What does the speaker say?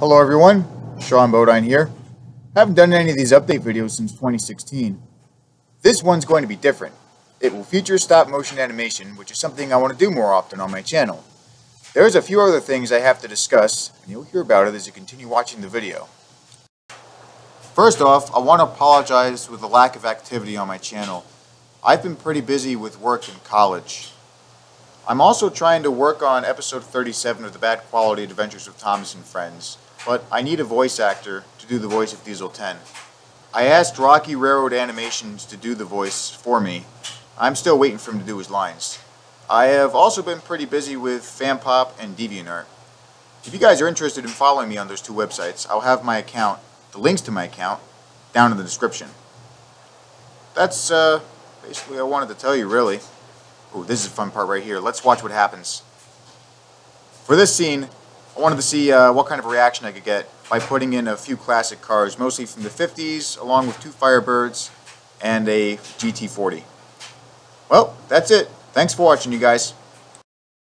Hello everyone, Sean Bodine here. haven't done any of these update videos since 2016. This one's going to be different. It will feature stop motion animation, which is something I want to do more often on my channel. There's a few other things I have to discuss, and you'll hear about it as you continue watching the video. First off, I want to apologize with the lack of activity on my channel. I've been pretty busy with work in college. I'm also trying to work on episode 37 of the Bad Quality Adventures of Thomas and Friends, but I need a voice actor to do the voice of Diesel 10. I asked Rocky Railroad Animations to do the voice for me. I'm still waiting for him to do his lines. I have also been pretty busy with FanPop and DeviantArt. If you guys are interested in following me on those two websites, I'll have my account, the links to my account, down in the description. That's uh, basically I wanted to tell you, really. Oh, this is a fun part right here. Let's watch what happens. For this scene, I wanted to see uh, what kind of reaction I could get by putting in a few classic cars, mostly from the 50s, along with two Firebirds and a GT40. Well, that's it. Thanks for watching, you guys.